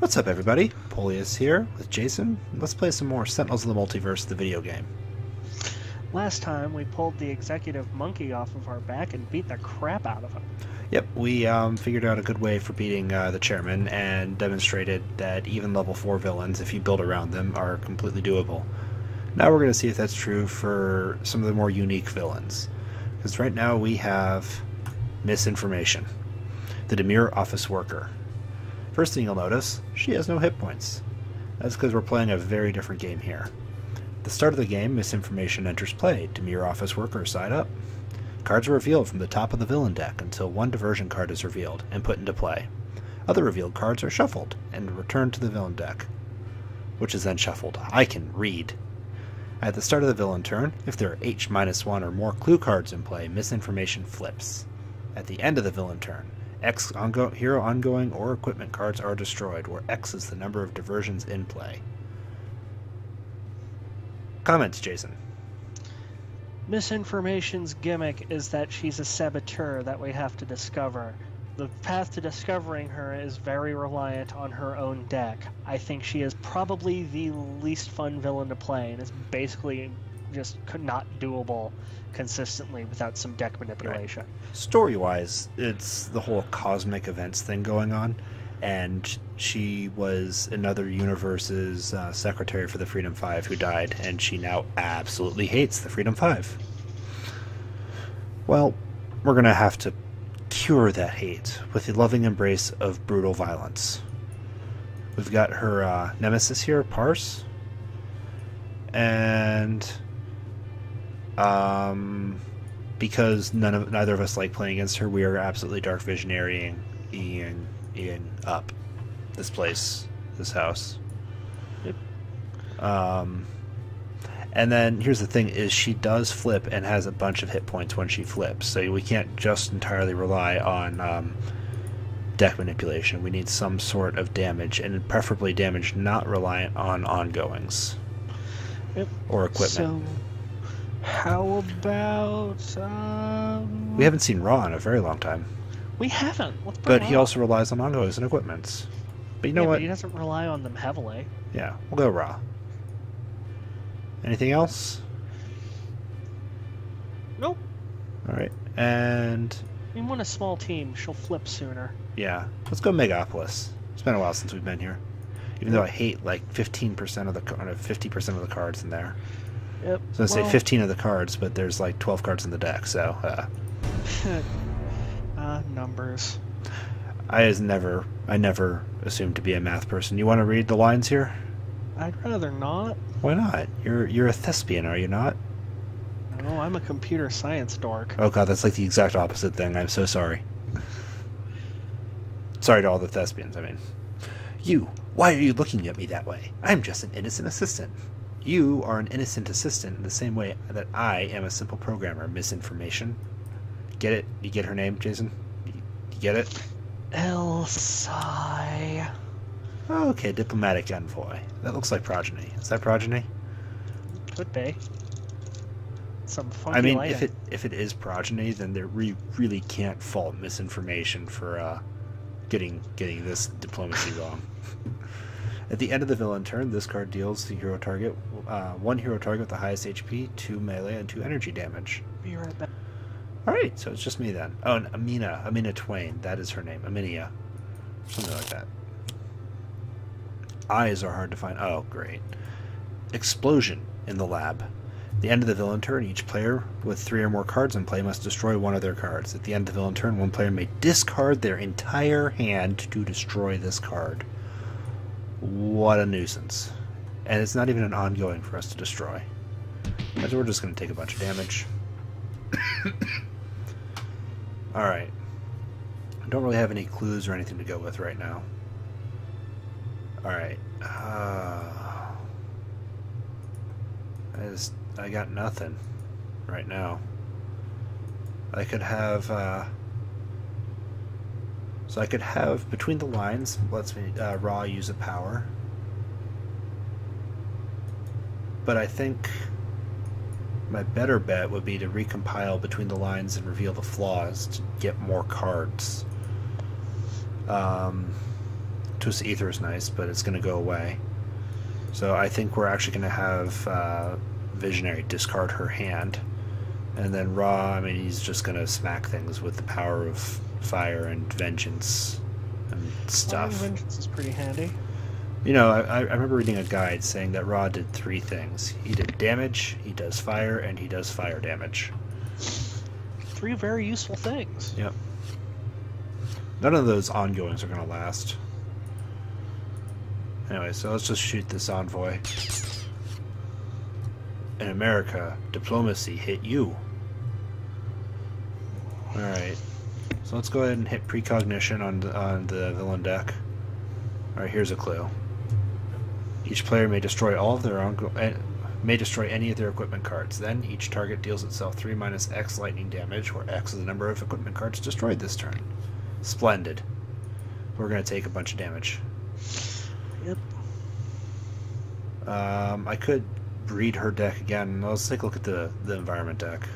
What's up, everybody? Polius here with Jason. Let's play some more Sentinels of the Multiverse, the video game. Last time we pulled the executive monkey off of our back and beat the crap out of him. Yep, we um, figured out a good way for beating uh, the chairman and demonstrated that even level 4 villains, if you build around them, are completely doable. Now we're going to see if that's true for some of the more unique villains. Because right now we have Miss Information. The demure office worker. First thing you'll notice, she has no hit points. That's because we're playing a very different game here. At the start of the game, Miss Information enters play. demure office worker side up. Cards are revealed from the top of the villain deck until one diversion card is revealed and put into play. Other revealed cards are shuffled and returned to the villain deck, which is then shuffled. I can read. At the start of the villain turn, if there are H minus 1 or more clue cards in play, Miss Information flips. At the end of the villain turn, X ongo- hero ongoing or equipment cards are destroyed, where X is the number of diversions in play. Comments, Jason. Miss Information's gimmick is that she's a saboteur that we have to discover. The path to discovering her is very reliant on her own deck. I think she is probably the least fun villain to play and is basically just could not doable consistently without some deck manipulation. Right. Story wise, it's the whole cosmic events thing going on, and she was another universe's uh, secretary for the Freedom Five who died, and she now absolutely hates the Freedom Five. Well, we're gonna have to cure that hate with the loving embrace of brutal violence. We've got her uh, nemesis here, Parse, and um, because none of neither of us like playing against her, we are absolutely dark visionarying Ian Ian up this place, this house. Yep. Um, and then here's the thing: is she does flip and has a bunch of hit points when she flips, so we can't just entirely rely on um, deck manipulation. We need some sort of damage, and preferably damage not reliant on ongoings Yep. or equipment. So, how about. Um... We haven't seen Ra in a very long time. We haven't. But he Ra. also relies on ongoings and equipments. But you know Yeah, what? But he doesn't rely on them heavily. Yeah, we'll go Ra. Anything else? Nope. Alright. And We want a small team, she'll flip sooner. yeah, let's go Megalopolis. It's been a while since we've been here. Even though I hate like 15% of the or 50% of the cards in there. Yep. So I say Well, 15 of the cards, but there's like 12 cards in the deck, so uh, uh, numbers. I is never I never assumed to be a math person. You want to read the lines here? I'd rather not. Why not? You're you're a thespian, are you not? No, I'm a computer science dork. Oh god, that's like the exact opposite thing. I'm so sorry. Sorry to all the thespians, I mean. You, why are you looking at me that way? I'm just an innocent assistant. You are an innocent assistant in the same way that I am a simple programmer. Miss Information. Get it? You get her name, Jason? You, get it? Elsai. Okay, diplomatic envoy. That looks like progeny. Is that progeny? Could be. Some funky I mean, lighting. if it if it is progeny, then they re- really can't fault Miss Information for uh, getting getting this diplomacy wrong. At the end of the villain turn, this card deals the hero target uh, one hero target with the highest HP, two melee, and two energy damage. Be right back. All right, so it's just me then. Oh, and Amina, Amina Twain, that is her name, Aminia, something like that. Eyes are hard to find. Oh, great. Explosion in the lab. At the end of the villain turn, each player with three or more cards in play must destroy one of their cards. At the end of the villain turn, one player may discard their entire hand to destroy this card. What a nuisance. And it's not even an ongoing for us to destroy. We're just going to take a bunch of damage. Alright. I don't really have any clues or anything to go with right now. Alright. Uh, I, just, I got nothing right now. I could have. Uh, so I could have between the lines. Let's me uh, Ra use a power. But I think my better bet would be to recompile between the lines and reveal the flaws to get more cards. Um, Twist Ether is nice, but it's going to go away. So I think we're actually going to have uh, Visionary discard her hand. And then Ra, I mean, he's just going to smack things with the power of fire and vengeance and stuff. Fire vengeance is pretty handy. You know, I, I remember reading a guide saying that Ra did three things. He did damage, he does fire, and he does fire damage. Three very useful things. Yep. None of those ongoings are going to last. Anyway, so let's just shoot this envoy. In America, diplomacy hit you. Alright. So let's go ahead and hit precognition on the, on the villain deck. Alright, here's a clue. Each player may destroy all of their own eh, may destroy any of their equipment cards. Then each target deals itself 3 minus X lightning damage, where X is the number of equipment cards destroyed this turn. Splendid. We're going to take a bunch of damage. Yep. Um, I could breed her deck again. Let's take a look at the, the environment deck.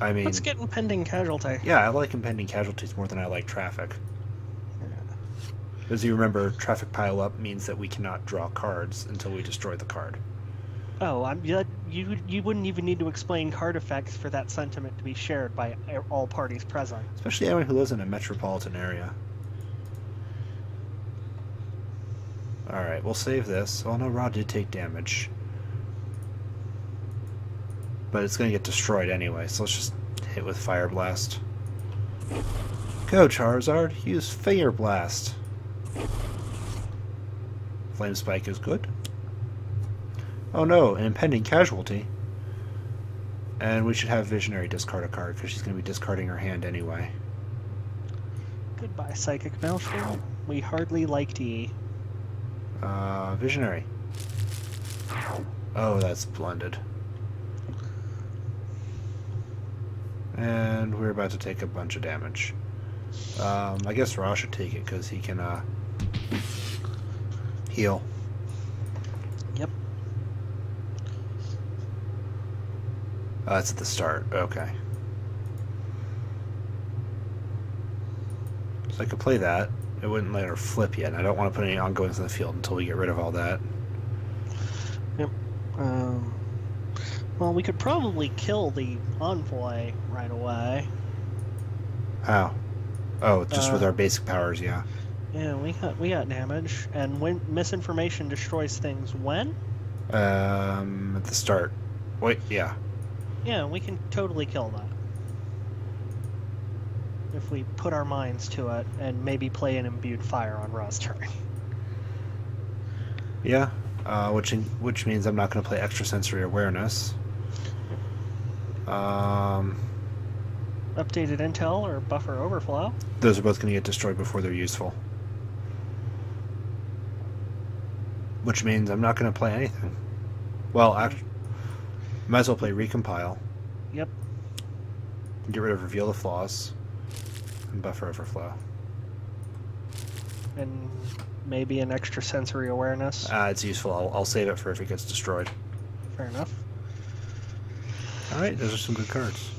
I mean, Let's get impending casualty. yeah, I like impending casualties more than I like traffic. As you remember, traffic pile up means that we cannot draw cards until we destroy the card. Oh, I'm you. You you wouldn't even need to explain card effects for that sentiment to be shared by all parties present. Especially anyone who lives in a metropolitan area. Alright, we'll save this. Oh no, Rod did take damage. But it's going to get destroyed anyway, so let's just hit with Fire Blast. Go, Charizard! Use Fire Blast! Flame Spike is good. Oh no, an impending casualty. And we should have Visionary discard a card because she's going to be discarding her hand anyway. Goodbye, Psychic Maelstrom. We hardly liked E. Uh, Visionary. Oh, that's blended. And we're about to take a bunch of damage. Um, I guess Ra should take it because he can uh, heal. Yep. Oh, that's at the start. Okay. So I could play that. It wouldn't let her flip yet. I don't want to put any ongoings in the field until we get rid of all that. Yep. Um, well, we could probably kill the envoy right away. How? Oh, just with Uh, our basic powers, yeah. Yeah, we got we got damage, and when Miss Information destroys things, when? Um, at the start. Wait, yeah. Yeah, we can totally kill that. If we put our minds to it and maybe play an imbued fire on Ra's turn. Yeah, uh, which in, which means I'm not going to play extrasensory awareness. Um, Updated intel or buffer overflow. those are both going to get destroyed before they're useful. Which means I'm not going to play anything. Well, actually, might as well play recompile. Yep. Get rid of reveal the flaws and buffer overflow. And maybe an extra sensory awareness. Uh, it's useful. I'll, I'll save it for if it gets destroyed. Fair enough. All right, those are some good cards.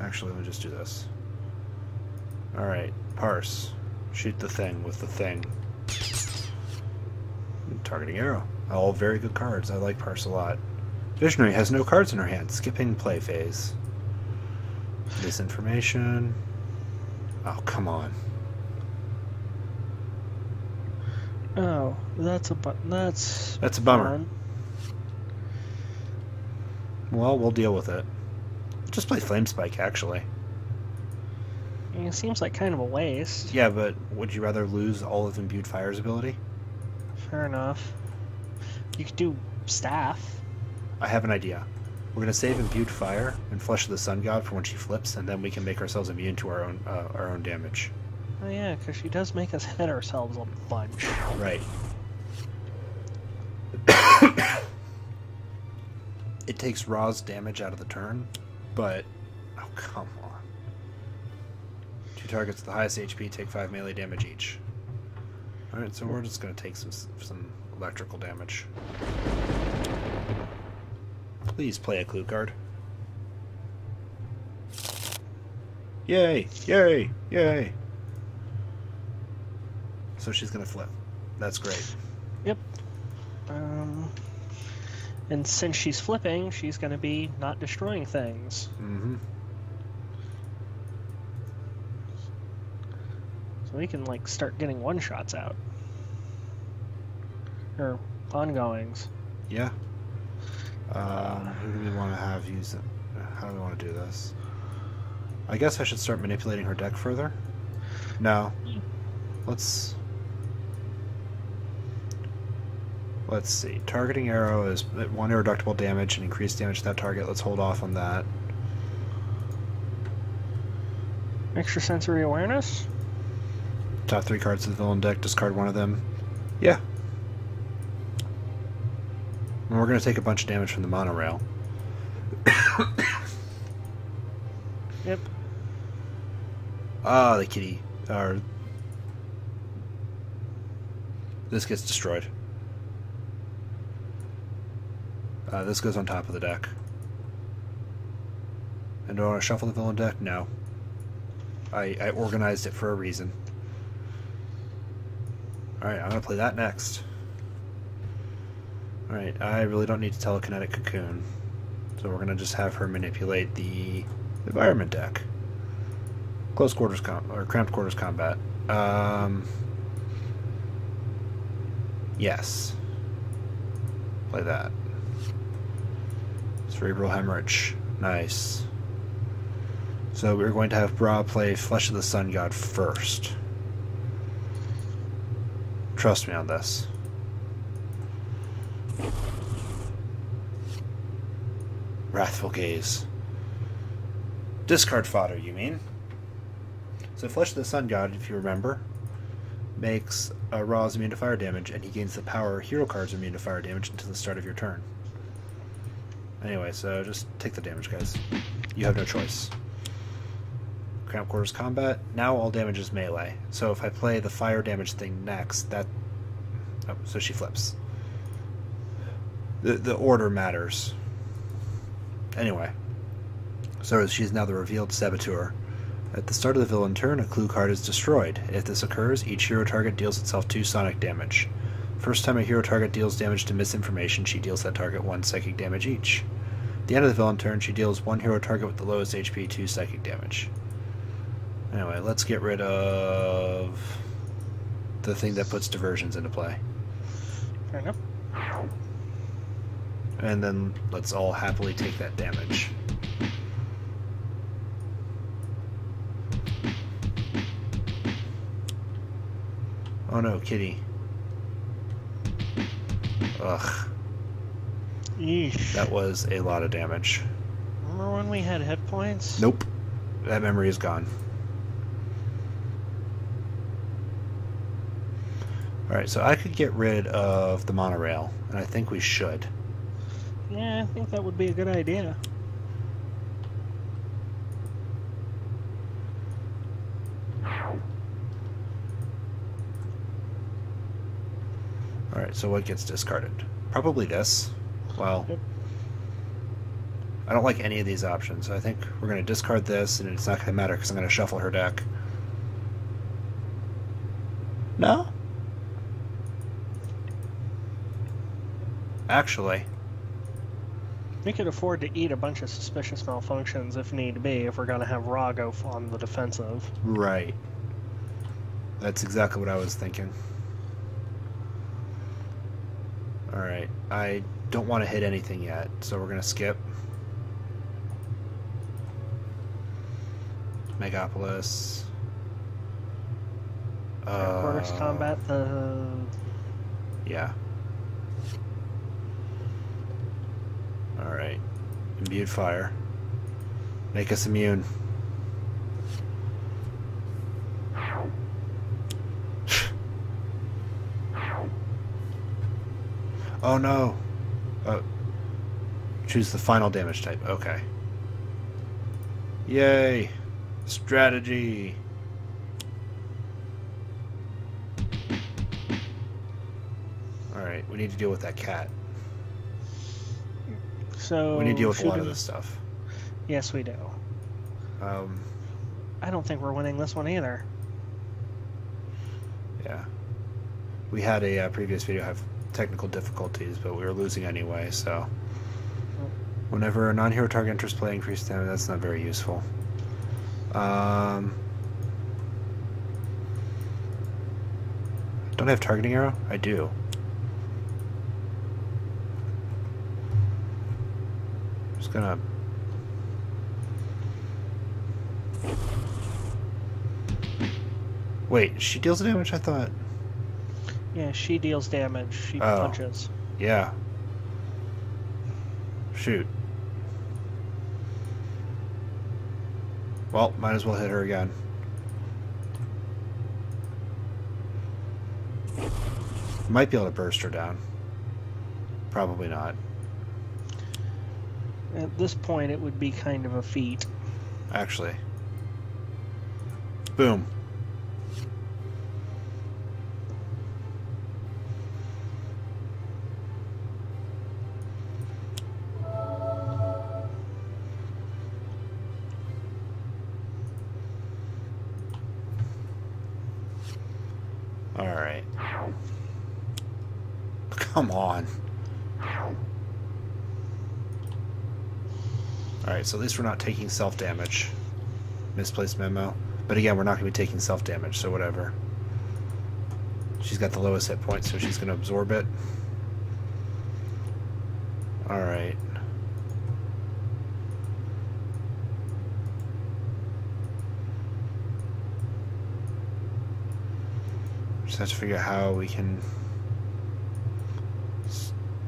Actually, let me just do this. All right, parse. Shoot the thing with the thing. Targeting arrow. All very good cards. I like parse a lot. Visionary has no cards in her hand. Skipping play phase. Miss Information. Oh, come on. Oh, that's a bu- that's That's a bummer. fun. Well, we'll deal with it. Just play Flame Spike, actually. It seems like kind of a waste. Yeah, but would you rather lose all of Imbued Fire's ability? Fair enough. You could do staff. I have an idea. We're gonna save imbued fire and flesh of the sun god for when she flips, and then we can make ourselves immune to our own uh, our own damage. Oh yeah, because she does make us hit ourselves a bunch. Right. It takes Ra's damage out of the turn, but oh come on. Two targets with the highest HP take five melee damage each. All right, so we're just gonna take some some electrical damage. Please play a clue card. Yay! Yay! Yay! So she's gonna flip. That's great. Yep. Um, and since she's flipping, she's going to be not destroying things. Mm-hmm. So we can like start getting one shots out. Or ongoings. Yeah. Um, who do we want to have use it? How do we want to do this? I guess I should start manipulating her deck further. No. Let's. Let's see. Targeting arrow is one irreducible damage and increased damage to that target. Let's hold off on that. Extrasensory awareness? Top three cards of the villain deck, discard one of them. Yeah. And we're going to take a bunch of damage from the monorail. Yep. Ah, the kitty. Or this gets destroyed. Uh, this goes on top of the deck. And do I want to shuffle the villain deck? No. I, I organized it for a reason. Alright, I'm going to play that next. Alright, I really don't need to telekinetic cocoon. So we're going to just have her manipulate the environment deck. Close quarters com or cramped quarters combat. Um, yes. Play that. Cerebral hemorrhage. Nice. So we're going to have Bra play Flesh of the Sun God first. Trust me on this. Wrathful Gaze. Discard fodder, you mean? So Flesh of the Sun God, if you remember, makes uh, Ra's immune to fire damage, and he gains the power hero cards immune to fire damage until the start of your turn. Anyway, so just take the damage, guys. You have no choice. Cramp Quarters Combat. Now all damage is melee. So if I play the fire damage thing next, that... Oh, so she flips. The, the order matters. Anyway. So she's now the revealed Saboteur. At the start of the villain turn, a clue card is destroyed. If this occurs, each hero target deals itself 2 sonic damage. First time a hero target deals damage to Miss Information, she deals that target 1 psychic damage each. At the end of the villain turn, she deals one hero target with the lowest HP 2 psychic damage. Anyway, let's get rid of the thing that puts diversions into play. Fair enough. And then let's all happily take that damage. Oh no, kitty. Ugh, Yeesh. that was a lot of damage. Remember when we had hit points? Nope. That memory is gone. Alright, so I could get rid of the monorail, and I think we should. Yeah, I think that would be a good idea. Alright, so what gets discarded? Probably this. Well, Yep. I don't like any of these options. So I think we're going to discard this, and it's not going to matter because I'm going to shuffle her deck. No? Actually, We could afford to eat a bunch of suspicious malfunctions if need be, if we're going to have Rago on the defensive. right. That's exactly what I was thinking. Alright, I don't want to hit anything yet, so we're going to skip. Megalopolis. Uh, Quarters combat the. Yeah. Alright. Imbued fire. Make us immune. Oh no. Oh. Choose the final damage type. Okay. Yay. Strategy. Alright, we need to deal with that cat. So. We need to deal with a lot should of this stuff. Yes, we do. Um, I don't think we're winning this one either. Yeah. We had a uh, previous video have technical difficulties, but we were losing anyway, so. Whenever a non hero target enters play, increase damage, that's not very useful. Um. Don't I have targeting arrow? I do. Just gonna. Wait, she deals damage? I thought. Yeah, she deals damage. She Oh. punches. Yeah. Shoot. Well, might as well hit her again. Might be able to burst her down. Probably not. At this point, it would be kind of a feat. Actually. Boom. So at least we're not taking self damage. Misplaced memo. But again, we're not going to be taking self damage, so whatever. She's got the lowest hit point, so she's going to absorb it. Alright. Just have to figure out how we can.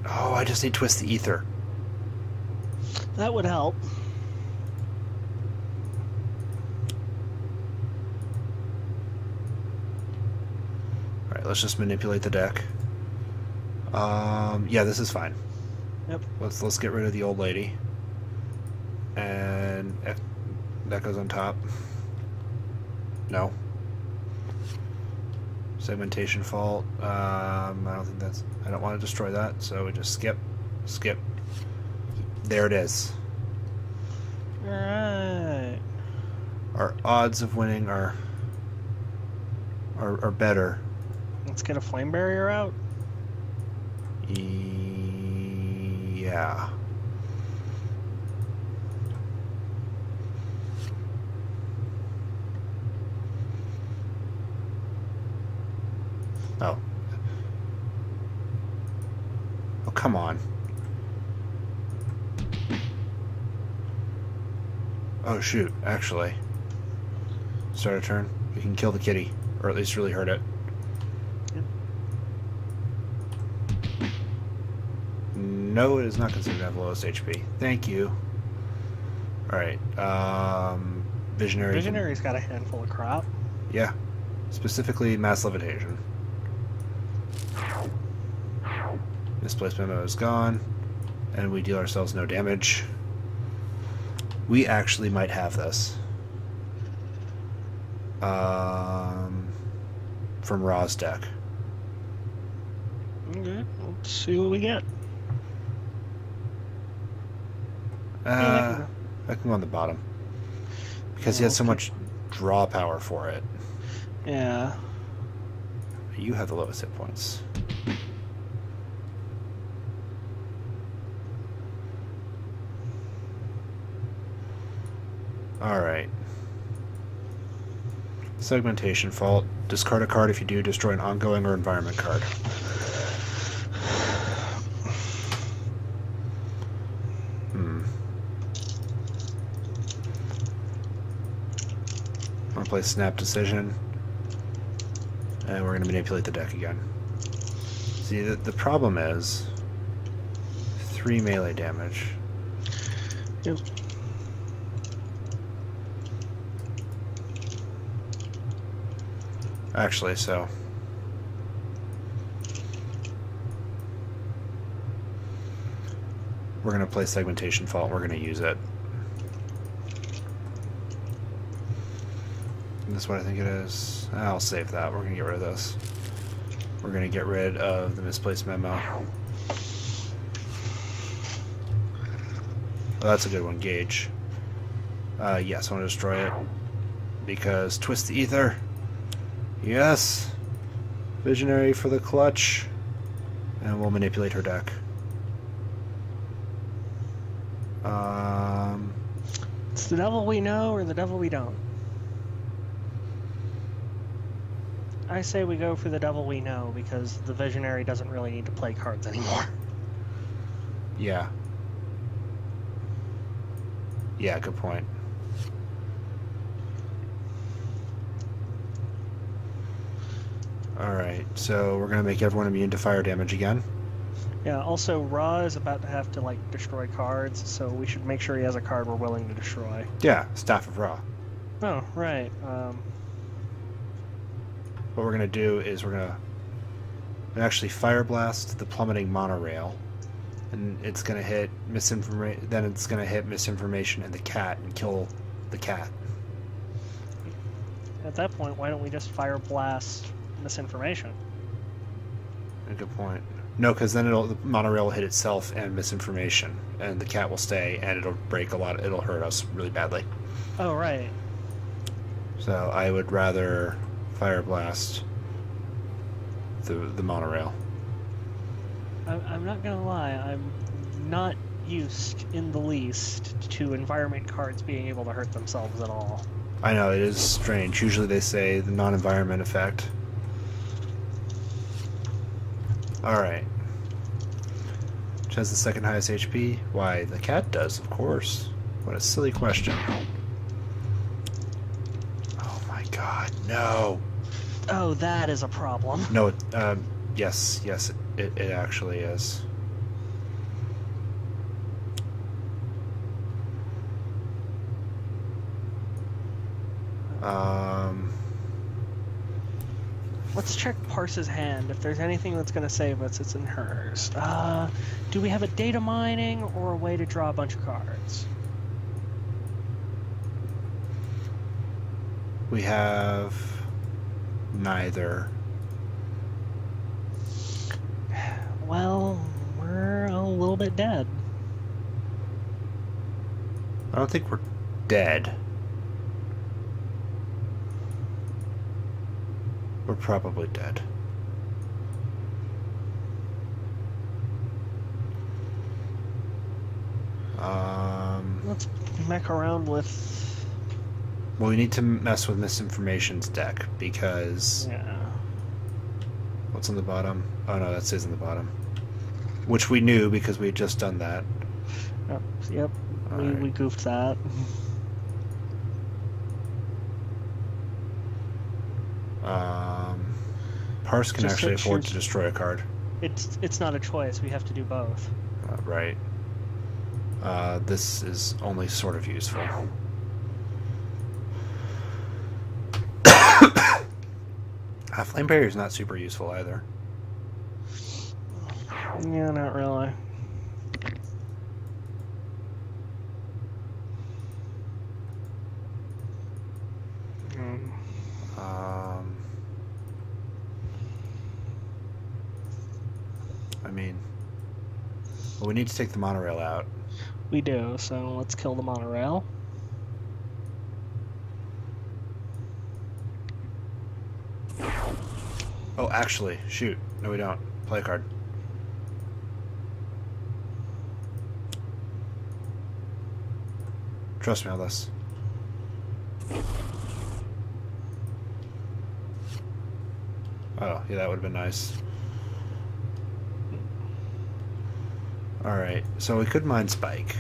Oh, I just need to twist the ether. That would help. All right, let's just manipulate the deck. Um, yeah, this is fine. Yep. Let's let's get rid of the old lady. And that goes on top. No. Segmentation fault. Um, I don't think that's. I don't want to destroy that, so we just skip, skip. There it is. Alright. Our odds of winning are are, are better. Let's get a flame barrier out. Yeah. Oh. Oh, come on. Oh, shoot, actually. Start a turn. We can kill the kitty, or at least really hurt it. No, it is not considered to have the lowest HP. Thank you. Alright, um, Visionary. Visionary's got a handful of crap. yeah. Specifically, mass levitation. Misplaced memo is gone, and we deal ourselves no damage. We actually might have this. Um, from Ra's deck. Okay, let's see what we get. Uh, I can go on the bottom because he Oh, has so much draw power for it. Yeah. You have the lowest hit points. Alright. Segmentation fault. Discard a card if you do, destroy an ongoing or environment card. Hmm. I'm gonna play Snap Decision. And we're gonna manipulate the deck again. See, the, the problem is three melee damage. Yep. Actually, so. We're gonna play segmentation fault. We're gonna use it. Is what I think it is. I'll save that. We're gonna get rid of this. We're gonna get rid of the misplaced memo. Oh, that's a good one, Gauge. Uh, yes, I want to destroy it. because twist the ether. Yes. Visionary for the clutch. And we'll manipulate her deck. Um, It's the devil we know or the devil we don't. I say we go for the devil we know because the visionary doesn't really need to play cards anymore. yeah. Yeah, good point. Alright, so we're gonna make everyone immune to fire damage again. Yeah, also Ra is about to have to like destroy cards, so we should make sure he has a card we're willing to destroy. Yeah, Staff of Ra. Oh, right. Um, What we're gonna do is we're gonna actually fire blast the plummeting monorail, and it's gonna hit Miss Information. Then it's gonna hit Miss Information and the cat and kill the cat. at that point, why don't we just fire blast Miss Information? A good point. No, because then it'll the monorail will hit itself and Miss Information, and the cat will stay, and it'll break a lot. It'll hurt us really badly. Oh, right. So I would rather fire blast the the monorail. I, I'm not gonna lie, I'm not used in the least to environment cards being able to hurt themselves at all. I know it is strange. Usually they say the non-environment effect. All right. Which has the second highest HP? Why, the cat does, of course. What a silly question. Oh my god, no. Oh, that is a problem. No, it, um, yes, yes, it, it actually is. Um, Let's check Parse's hand. If there's anything that's gonna save us, it's in hers. Uh, do we have a data mining or a way to draw a bunch of cards? we have neither. Well, we're a little bit dead. I don't think we're dead. We're probably dead. Um, Let's mech around with. Well, we need to mess with Miss Information's deck because Yeah. what's on the bottom? Oh no, that says on the bottom. Which we knew because we had just done that. Yep. Yep. We, Alright. we goofed that. Um, Parse can Just actually afford choose- to destroy a card. It's it's not a choice. We have to do both. Uh, right. Uh, this is only sort of useful. Uh, Flame Barrier is not super useful either. Yeah, not really. Mm. Um, I mean, well, we need to take the monorail out. We do, so let's kill the monorail. Oh, actually, shoot. No, we don't. Play card. Trust me on this. Oh, yeah, that would have been nice. Alright, so we could mind Spike.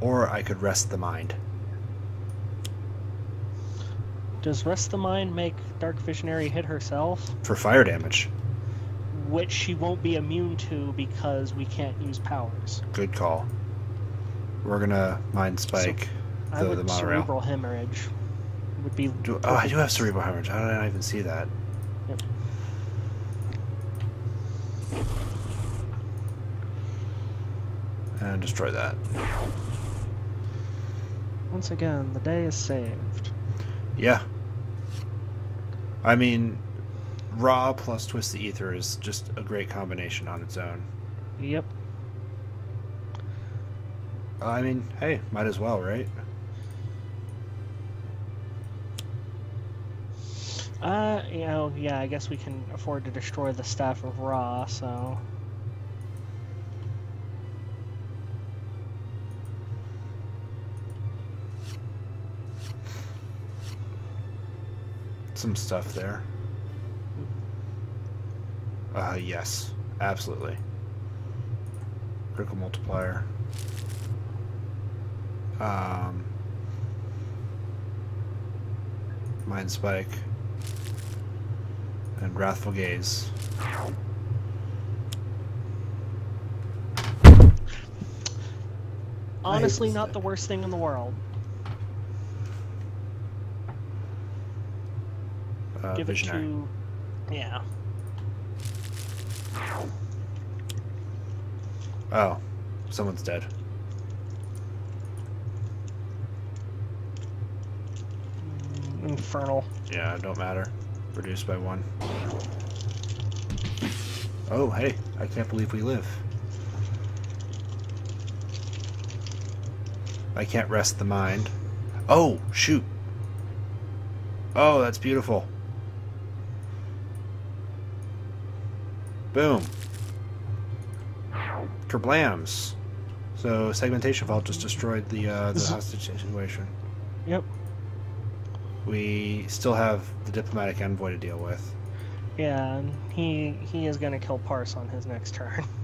Or I could rest the mind. Does Rest the Mind make Dark Visionary hit herself? For fire damage. Which she won't be immune to because we can't use powers. Good call. We're gonna mind Spike I the, would the monorail. cerebral hemorrhage. Would be. Do, oh, I do have cerebral hemorrhage. How did I even see that? Yep. And destroy that. Once again, the day is saved. Yeah. I mean, Ra plus Twist the Ether is just a great combination on its own. Yep. I mean, hey, might as well, right? Uh, you know, yeah, I guess we can afford to destroy the Staff of Ra, so. Some stuff there. Uh, yes. Absolutely. Critical multiplier. Um, Mind Spike. And Wrathful Gaze. Honestly, not the worst thing in the world. Give visionary. it to. Yeah. Oh, someone's dead. Infernal. Yeah, don't matter. Reduced by one. Oh, hey, I can't believe we live. I can't rest the mind. Oh, shoot. Oh, that's beautiful. Boom. Kerblams. So segmentation vault just destroyed the uh, the hostage situation. Yep. We still have the diplomatic envoy to deal with. Yeah, he he is gonna kill Parse on his next turn.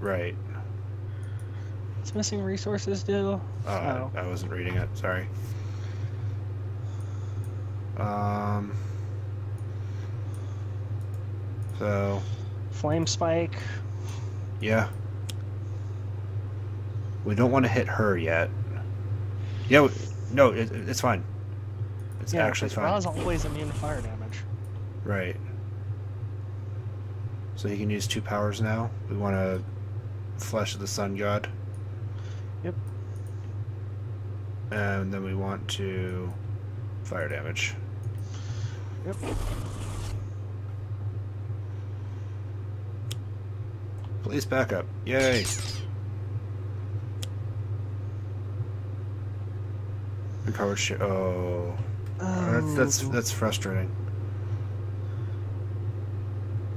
Right. What's missing resources do? Oh, Oh. I, I wasn't reading it. Sorry. Um. So Flame Spike. yeah, we don't want to hit her yet. Yeah, we- no, it, it's fine. It's yeah, actually fine. Ra's always immune to fire damage. Right. So he can use two powers now. We want to flesh of the sun god. Yep. And then we want to fire damage. Yep. Police backup. Yay. Recovered shit. Oh. That's that's Oh. that's frustrating.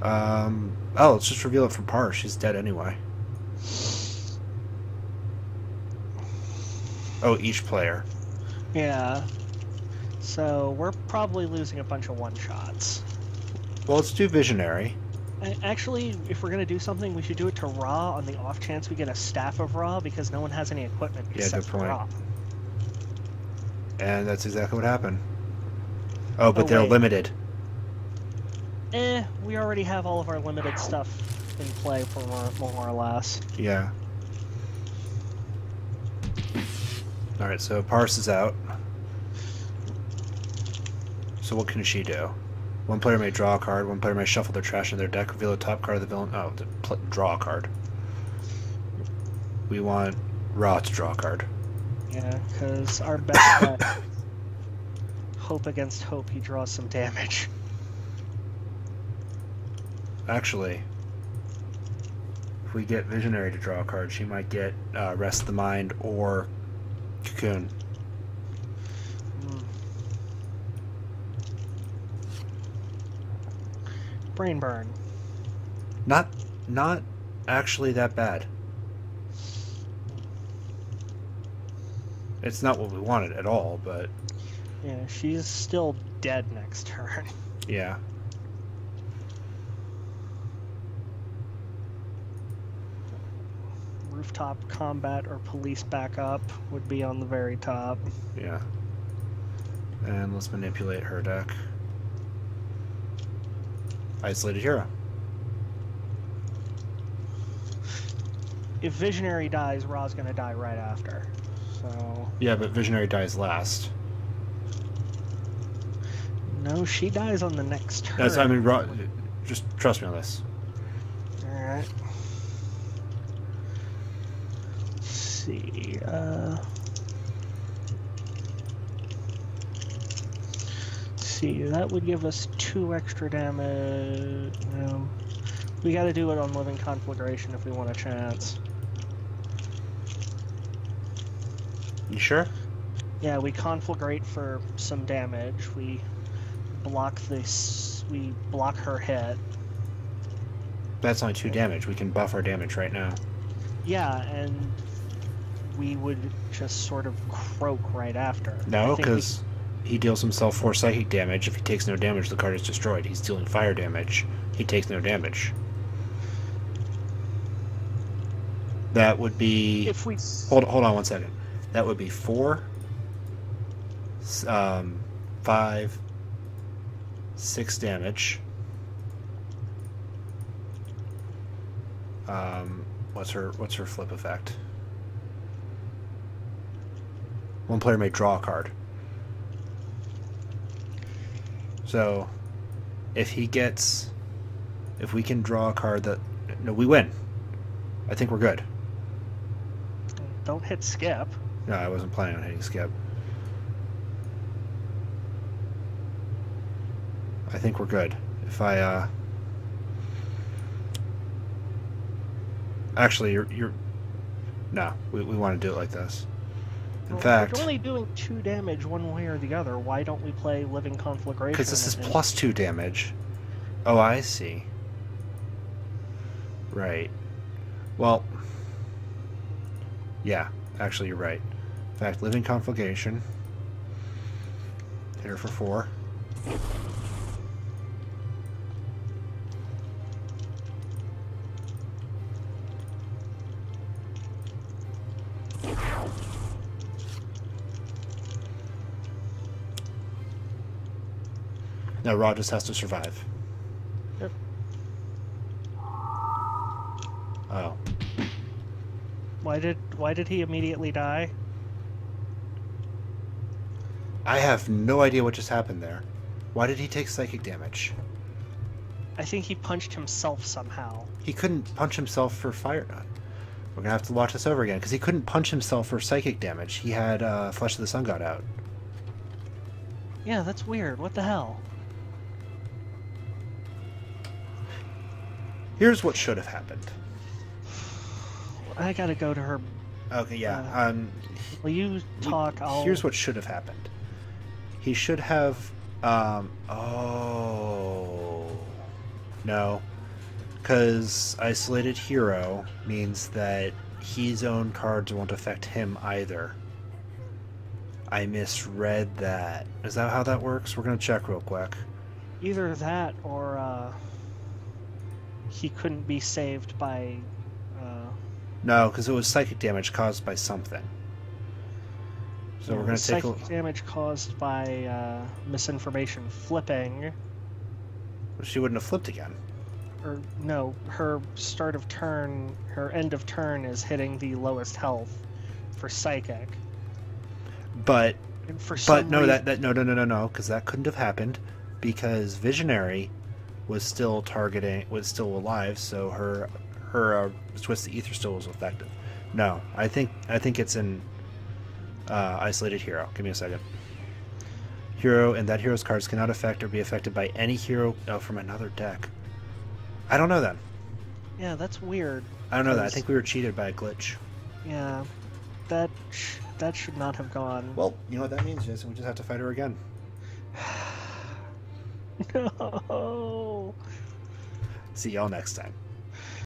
Um. Oh, let's just reveal it for Par. She's dead anyway. Oh, each player. Yeah. So we're probably losing a bunch of one shots. Well, let's do visionary. Actually, if we're gonna do something, we should do it to Ra on the off chance we get a staff of Ra because no one has any equipment Yeah, except for point. Ra. And that's exactly what happened. Oh, but Oh, they're wait. limited. Eh, we already have all of our limited stuff in play for more, more or less. Yeah. Alright, so Parse is out. So what can she do? One player may draw a card, one player may shuffle their trash in their deck, reveal the top card of the villain. Oh, the draw a card. We want Ra to draw a card. Yeah, because our best bet. Hope against hope, he draws some damage. Actually, if we get Visionary to draw a card, she might get uh, Rest the Mind or Cocoon. Mm. Brain burn. Not, not actually that bad. It's not what we wanted at all, but Yeah, she's still dead next turn. yeah. Rooftop combat or police backup would be on the very top. Yeah. And let's manipulate her deck. Isolated hero. If Visionary dies, Ra's gonna die right after. So Yeah, but Visionary dies last. no, she dies on the next turn. That's I mean, Ra- just trust me on this. Alright. See. Uh, see, that would give us two extra damage. Um, we gotta do it on Living Conflagration if we want a chance. You sure? Yeah, we conflagrate for some damage. We block this. We block her hit. That's only two damage. We can buff our damage right now. Yeah, and we would just sort of croak right after. No, because he deals himself four psychic damage. If he takes no damage, the card is destroyed. He's dealing fire damage. He takes no damage. That would be. if we Hold hold on one second. That would be four, um, five, six damage. Um, what's her what's her flip effect? One player may draw a card. So, if he gets, if we can draw a card that, no, we win. I think we're good. don't hit skip. No, I wasn't planning on hitting skip. I think we're good. If I, uh. Actually, you're. you're... No, we, we want to do it like this. In fact, we're only doing two damage one way or the other. Why don't we play Living Conflagration? because this is and- plus two damage. Oh, I see. Right. Well. Yeah, actually, you're right. In fact, living conflagration. Here for four. Now Ra just has to survive. Yep. Oh. Why did Why did he immediately die? I have no idea what just happened there. Why did he take psychic damage? I think he punched himself somehow. He couldn't punch himself for fire. We're gonna have to watch this over again because he couldn't punch himself for psychic damage. He had uh, Flesh of the Sun God out. Yeah, that's weird. What the hell? Here's what should have happened. I gotta go to her. Okay, yeah. Uh, Um, Will you talk? I'll. Here's what should have happened. He should have. Um, oh. No. Because isolated hero means that his own cards won't affect him either. I misread that. Is that how that works? We're going to check real quick. Either that or uh, he couldn't be saved by. Uh, No, because it was psychic damage caused by something. So we're going to take a. psychic damage caused by uh, Miss Information flipping. She wouldn't have flipped again. Or no, her start of turn, her end of turn is hitting the lowest health for psychic. But But no, reason, that, that no no no no no because that couldn't have happened because Visionary was still targeting was still alive, so her her uh, twist the ether still was effective. No, I think I think it's in uh, isolated hero. Give me a second. Hero and that hero's cards cannot affect or be affected by any hero uh, from another deck. I don't know that. yeah, that's weird. I don't know that. I think we were cheated by a glitch. Yeah, that sh- that should not have gone. Well, you know what that means, Jason. We just have to fight her again. no. See y'all next time.